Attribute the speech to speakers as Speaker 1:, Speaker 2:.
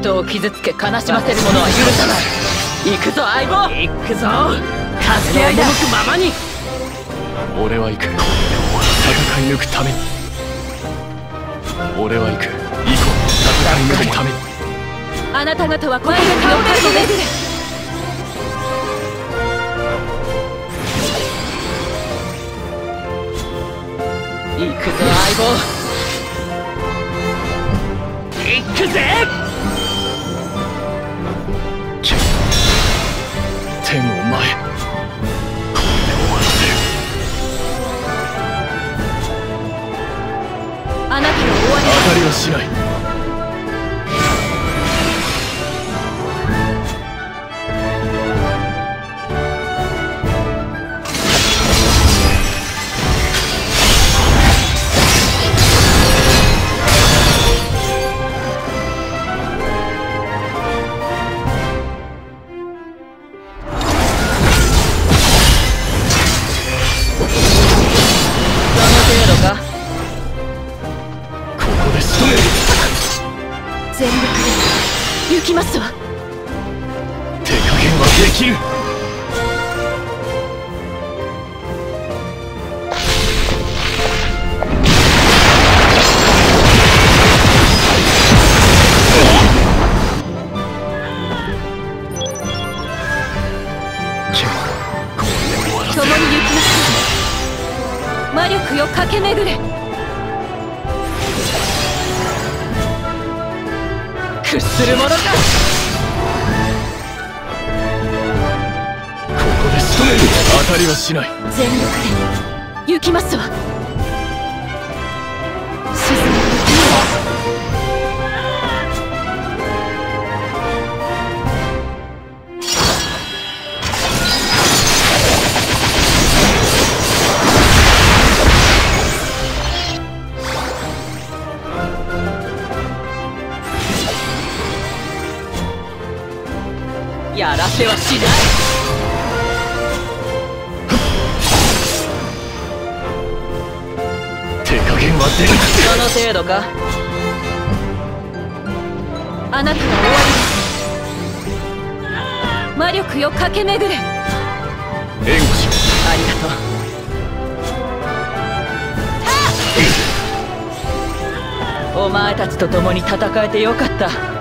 Speaker 1: 人を傷つけ悲しませる者は許さない行くぞ相棒
Speaker 2: 行くぞ助け合いだくままに
Speaker 3: 俺は行く戦い抜くために俺は行く行こう戦い抜くために
Speaker 1: あなた方はこの世に倒れるのです行くぞ相棒。
Speaker 3: 天を前当たりはしない
Speaker 1: 全力で行きますわ。
Speaker 3: 手加減はできる。
Speaker 1: 共に行きます。魔力よ駆け巡れ屈するものか。
Speaker 3: ここで仕留める当たりはしない。
Speaker 1: 全力で行きますわやらせはしない。
Speaker 3: 手加減はできる。
Speaker 1: その程度か。あなたは終わりです魔力よ駆け巡れ。あ
Speaker 3: 援護しよ
Speaker 1: りがとう。お前たちと共に戦えてよかった